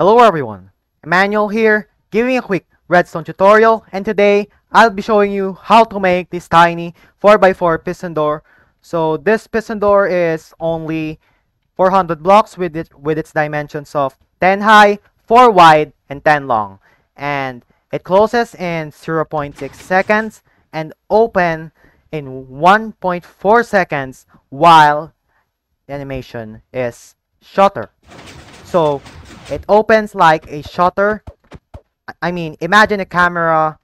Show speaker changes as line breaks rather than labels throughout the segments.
Hello everyone, Emmanuel here, giving a quick redstone tutorial and today I'll be showing you how to make this tiny 4x4 piston door. So this piston door is only 400 blocks with, it, with its dimensions of 10 high, 4 wide, and 10 long. And it closes in 0.6 seconds and open in 1.4 seconds while the animation is shorter. So it opens like a shutter. I mean, imagine a camera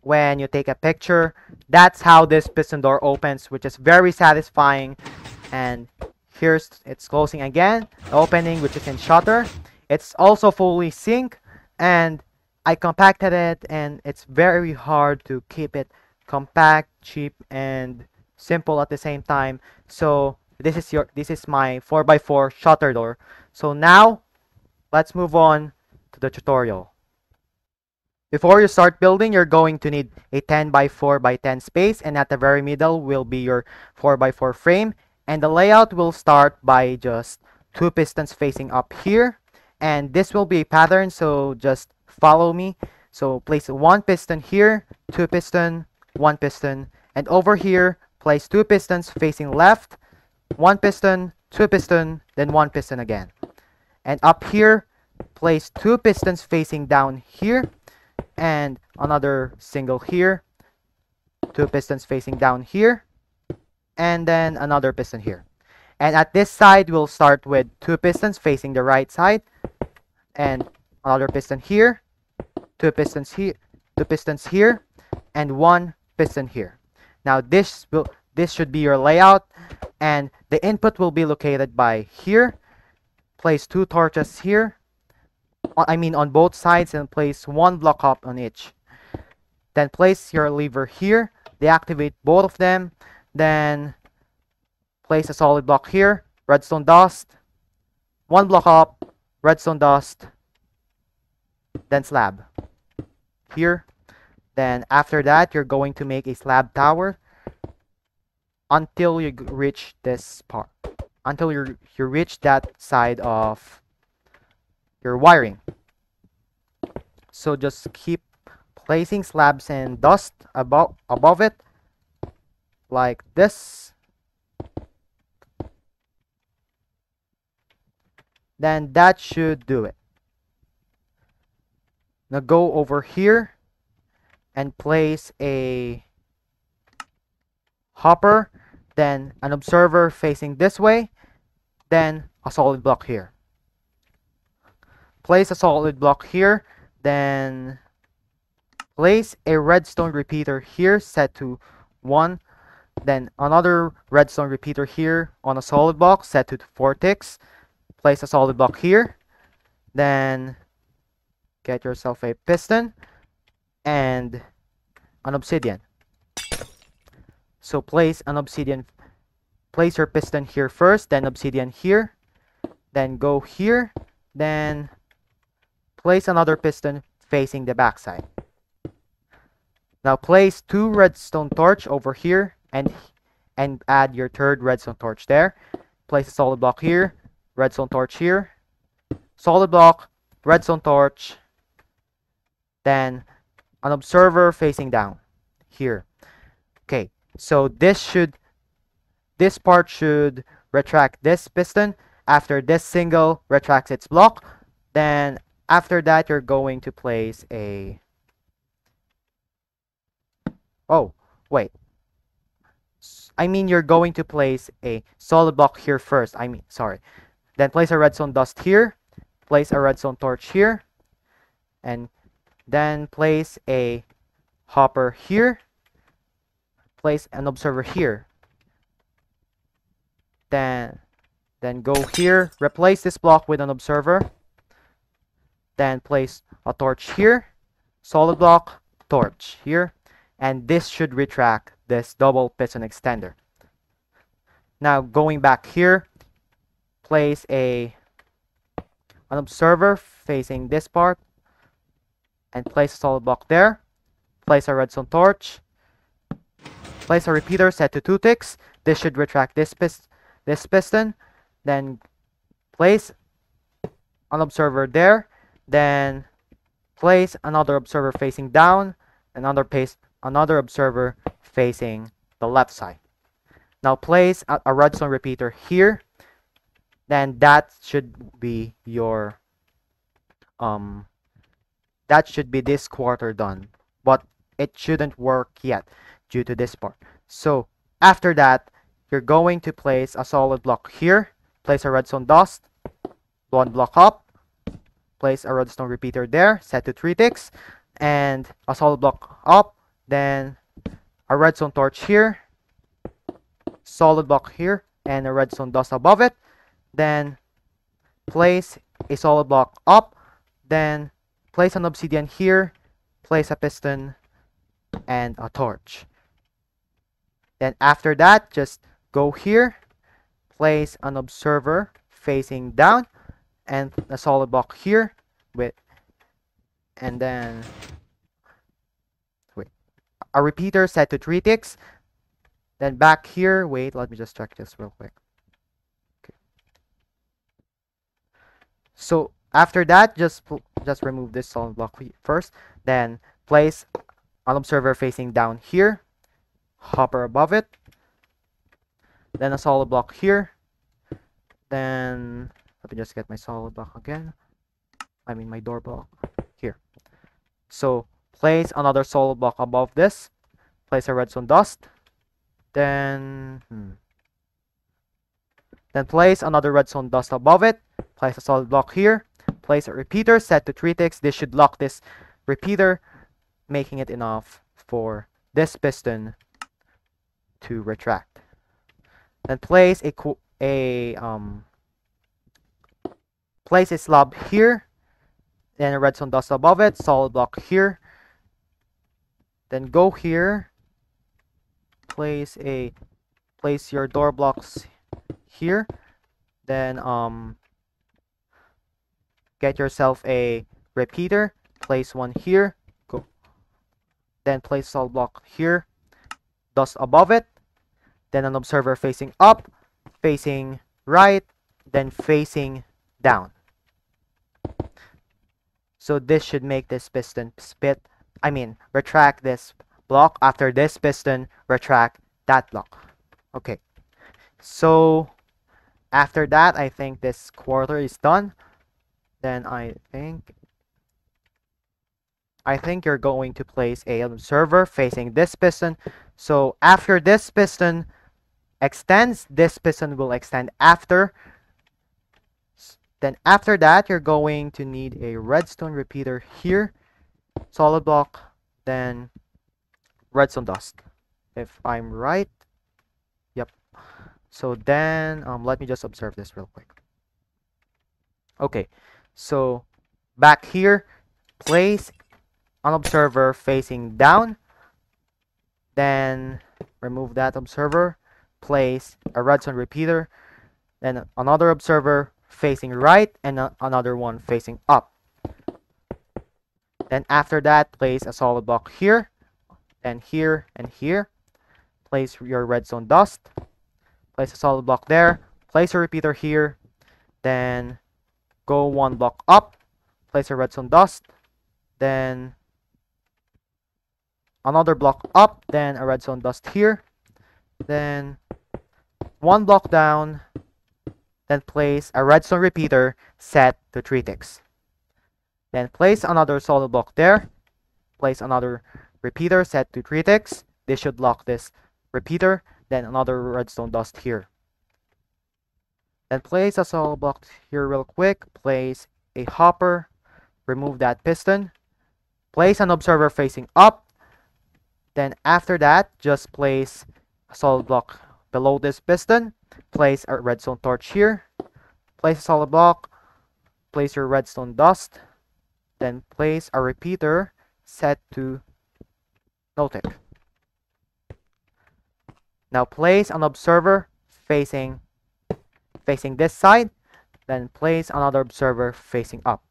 when you take a picture. That's how this piston door opens, which is very satisfying. And here's it's closing again, opening, which is in shutter. It's also fully sync, and I compacted it, and it's very hard to keep it compact, cheap, and simple at the same time. So this is your this is my 4x4 shutter door. So now let's move on to the tutorial. Before you start building, you're going to need a 10 by 4 by 10 space and at the very middle will be your 4 by 4 frame and the layout will start by just two pistons facing up here and this will be a pattern so just follow me. So place one piston here, two piston, one piston and over here place two pistons facing left, one piston, two piston, then one piston again. And up here, place two pistons facing down here and another single here, two pistons facing down here, and then another piston here. And at this side, we'll start with two pistons facing the right side and another piston here, two pistons here, two pistons here, and one piston here. Now this will this should be your layout and the input will be located by here place two torches here I mean on both sides and place one block up on each. Then place your lever here deactivate both of them then place a solid block here redstone dust one block up redstone dust then slab. Here then after that you're going to make a slab tower until you reach this part until you you reach that side of your wiring. So just keep placing slabs and dust above above it like this. Then that should do it. Now go over here and place a hopper then an observer facing this way, then a solid block here. Place a solid block here, then place a redstone repeater here set to 1, then another redstone repeater here on a solid block set to 4 ticks. Place a solid block here, then get yourself a piston and an obsidian. So place an obsidian, place your piston here first, then obsidian here, then go here, then place another piston facing the backside. Now place two redstone torch over here and and add your third redstone torch there. Place a solid block here, redstone torch here, solid block, redstone torch, then an observer facing down here. Okay, so this should, this part should retract this piston. After this single retracts its block, then after that you're going to place a, oh, wait. I mean you're going to place a solid block here first. I mean, sorry. Then place a redstone dust here. Place a redstone torch here. And then place a hopper here place an observer here. Then, then go here, replace this block with an observer. Then place a torch here, solid block, torch here. And this should retract this double piston extender. Now going back here, place a an observer facing this part and place a solid block there. Place a redstone torch Place a repeater set to 2 ticks. This should retract this, pist this piston. Then place an observer there, then place another observer facing down, another place another observer facing the left side. Now place a, a redstone repeater here, then that should be your um that should be this quarter done but it shouldn't work yet due to this part so after that you're going to place a solid block here. Place a redstone dust. One block up. Place a redstone repeater there. Set to 3 ticks. And a solid block up. Then a redstone torch here. Solid block here. And a redstone dust above it. Then place a solid block up. Then place an obsidian here, place a piston, and a torch. Then after that, just go here, place an observer facing down, and a solid block here with, and then wait, a repeater set to three ticks. Then back here, wait, let me just check this real quick. Okay. So after that, just just remove this solid block first. Then place an observer facing down here. Hopper above it. Then a solid block here. Then let me just get my solid block again. I mean my door block here. So place another solid block above this. Place a redstone dust. Then hmm. then place another redstone dust above it. Place a solid block here place a repeater set to 3 ticks. This should lock this repeater, making it enough for this piston to retract. Then place a a um place a slab here, then a redstone dust above it, solid block here. Then go here, place a place your door blocks here, then um get yourself a repeater place one here go. Then place solid block here dust above it then an observer facing up facing right then facing down. So this should make this piston spit I mean retract this block. After this piston retract that block. Okay. So after that I think this quarter is done. Then I think I think you're going to place a observer facing this piston. So after this piston extends, this piston will extend after. Then after that, you're going to need a redstone repeater here, solid block, then redstone dust. If I'm right, yep. So then, um, let me just observe this real quick. Okay, so back here, place an observer facing down. Then remove that observer. Place a redstone repeater. Then another observer facing right and another one facing up. Then after that, place a solid block here, and here, and here. Place your redstone dust. Place a solid block there. Place a repeater here. Then go one block up, place a redstone dust, then another block up, then a redstone dust here, then one block down, then place a redstone repeater set to 3 ticks. Then place another solid block there, place another repeater set to 3 ticks. This should lock this repeater, then another redstone dust here. Then place a solid block here real quick. Place a hopper. Remove that piston. Place an observer facing up. Then after that, just place solid block below this piston. Place a redstone torch here. Place a solid block. Place your redstone dust. Then place a repeater set to no tick. Now place an observer facing facing this side, then place another observer facing up.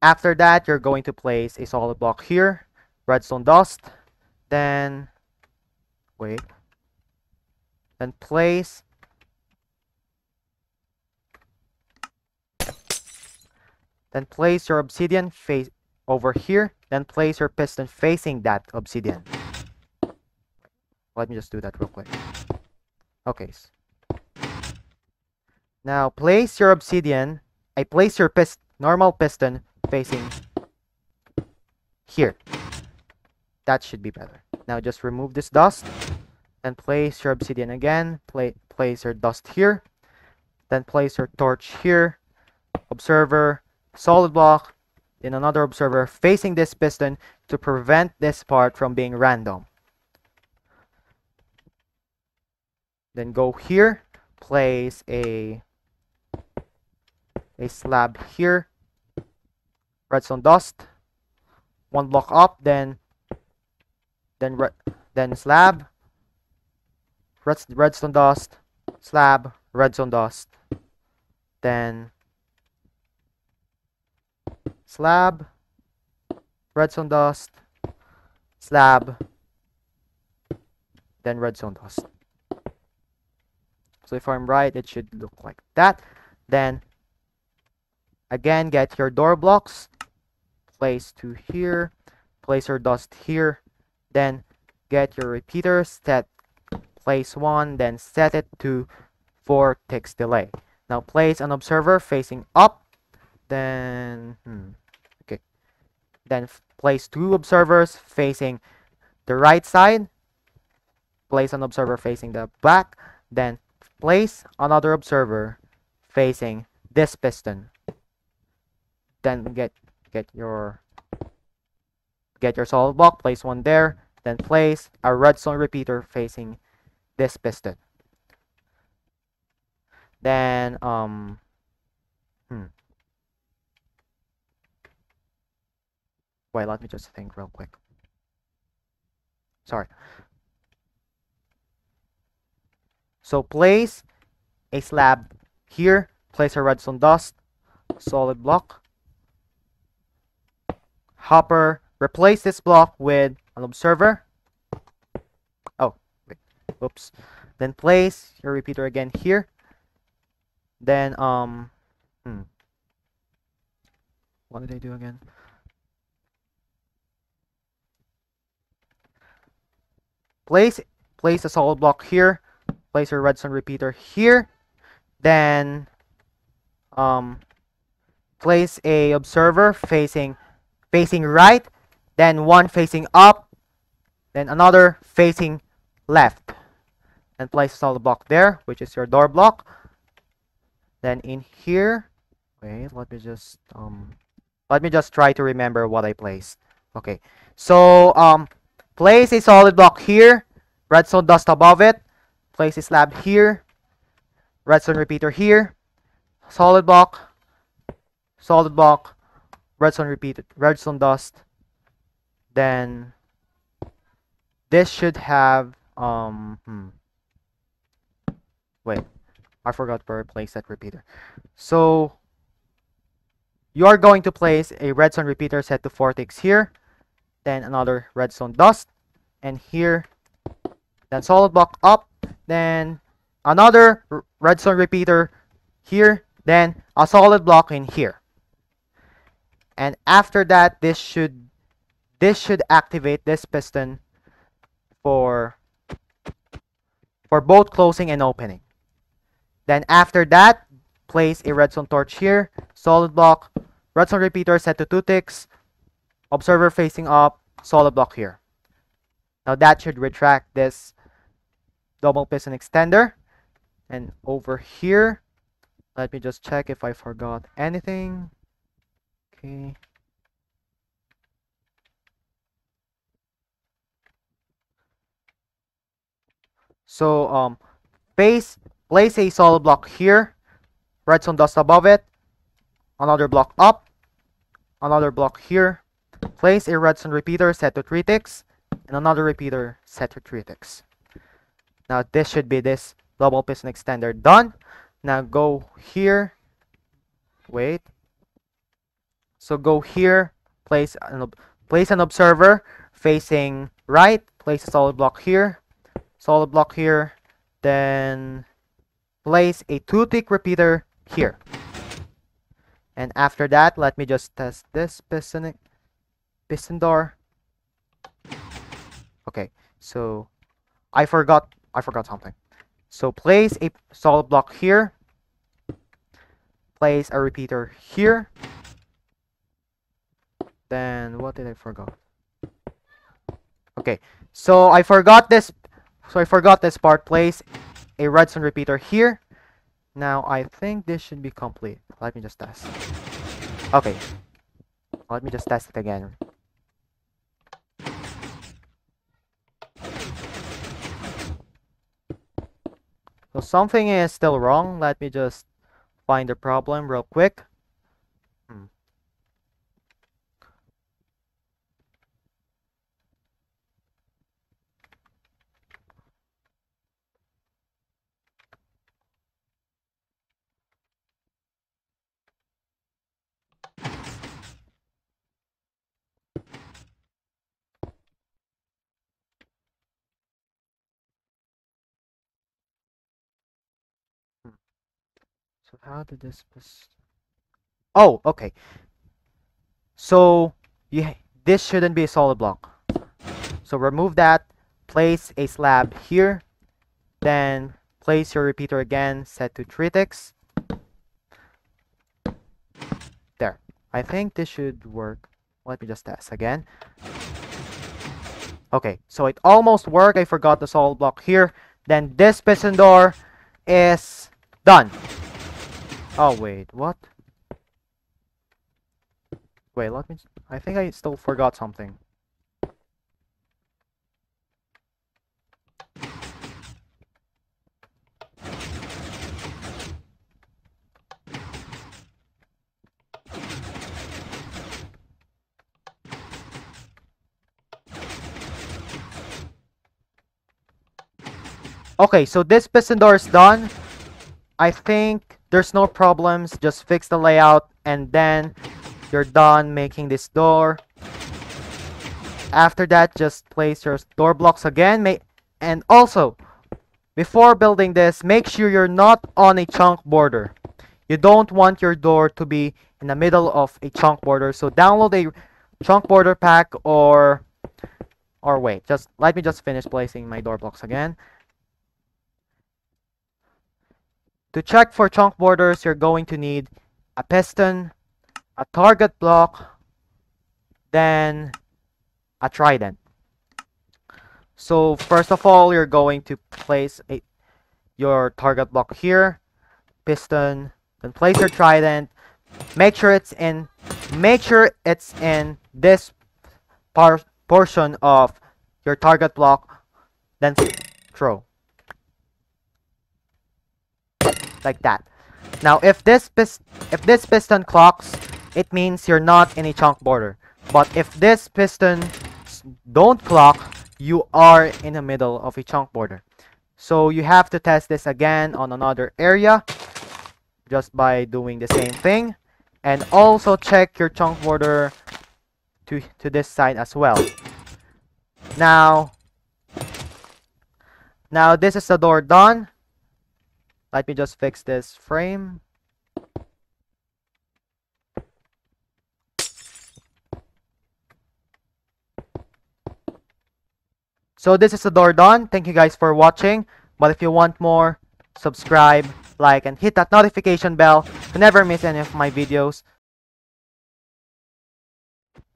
After that, you're going to place a solid block here, redstone dust, then, wait, then place Then place your obsidian face over here. Then place your piston facing that obsidian. Let me just do that real quick. Okay. Now place your obsidian. I place your pist normal piston facing here. That should be better. Now just remove this dust. Then place your obsidian again. Pla place your dust here. Then place your torch here. Observer, solid block, then another observer facing this piston to prevent this part from being random. Then go here, place a a slab here, redstone dust, one block up, then then red, then slab, red, redstone dust, slab, redstone dust, then slab, redstone dust, slab, then redstone dust. So if I'm right, it should look like that. Then again, get your door blocks, place to here, place your dust here, then get your repeater, set place one, then set it to 4 ticks delay. Now place an observer facing up, then hmm, okay, then place two observers facing the right side, place an observer facing the back, then place another observer facing this piston. Then get get your get your solid block, place one there, then place a redstone repeater facing this piston. Then um hmm. Wait, let me just think real quick. Sorry. So place a slab here, place a redstone dust, solid block, hopper, replace this block with an observer. Oh, wait, oops. Then place your repeater again here. Then, um, hmm. What did I do again? Place, place a solid block here place your redstone repeater here. Then um, place a observer facing facing right, then one facing up, then another facing left. And place a solid block there, which is your door block. Then in here, wait, let me just um let me just try to remember what I placed. Okay. So um place a solid block here, redstone dust above it, place a slab here, redstone repeater here, solid block, solid block, redstone repeater, redstone dust. Then this should have um hmm. wait, I forgot where I placed that repeater. So you are going to place a redstone repeater set to 4 ticks here, then another redstone dust, and here, then solid block up, then another redstone repeater here, then a solid block in here. And after that, this should this should activate this piston for for both closing and opening. Then after that, place a redstone torch here, solid block, redstone repeater set to 2 ticks, observer facing up, solid block here. Now that should retract this double piston extender. And over here, let me just check if I forgot anything. Okay. So, um, base, place a solid block here, redstone dust above it, another block up, another block here, place a redstone repeater set to 3 ticks, and another repeater set to 3 ticks. Now this should be this double piston extender done. Now go here. Wait. So go here, place an place an observer facing right, place a solid block here, solid block here, then place a two-tick repeater here. And after that, let me just test this piston, piston door. Okay, so I forgot, I forgot something. So place a solid block here. Place a repeater here. Then what did I forgot? Okay, so I forgot this. So I forgot this part. Place a redstone repeater here. Now I think this should be complete. Let me just test. Okay. Let me just test it again. So something is still wrong. Let me just find the problem real quick. So how did this Oh, okay. So you this shouldn't be a solid block. So remove that, place a slab here, then place your repeater again, set to 3 ticks. There. I think this should work. Let me just test again. Okay, so it almost worked. I forgot the solid block here. Then this piston door is done. Oh, wait, what? Wait, let me... I think I still forgot something. Okay, so this piston door is done. I think there's no problems just fix the layout and then you're done making this door. After that just place your door blocks again and also before building this make sure you're not on a chunk border. You don't want your door to be in the middle of a chunk border so download a chunk border pack or or wait just let me just finish placing my door blocks again To check for chunk borders, you're going to need a piston, a target block, then a trident. So first of all, you're going to place a, your target block here, piston, then place your trident. Make sure it's in. Make sure it's in this par portion of your target block. Then throw. Like that. Now, if this if this piston clocks, it means you're not in a chunk border. But if this piston don't clock, you are in the middle of a chunk border. So you have to test this again on another area just by doing the same thing. And also check your chunk border to, to this side as well. Now, now this is the door done. Let me just fix this frame. So this is the door done. Thank you guys for watching. But if you want more, subscribe, like, and hit that notification bell to never miss any of my videos.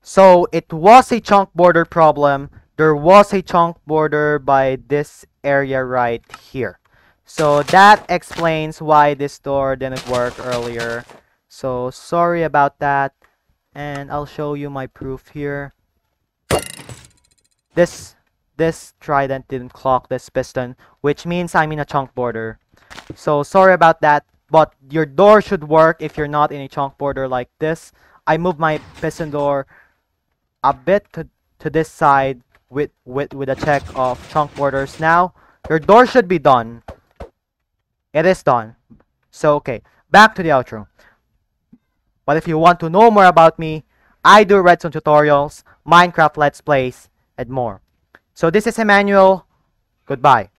So it was a chunk border problem. There was a chunk border by this area right here. So that explains why this door didn't work earlier. So sorry about that. And I'll show you my proof here. This this trident didn't clock this piston, which means I'm in a chunk border. So sorry about that, but your door should work if you're not in a chunk border like this. I moved my piston door a bit to, to this side with, with, with a check of chunk borders. Now, your door should be done. It is done. So, okay, back to the outro. But if you want to know more about me, I do redstone tutorials, Minecraft Let's Plays, and more. So this is Emmanuel. Goodbye.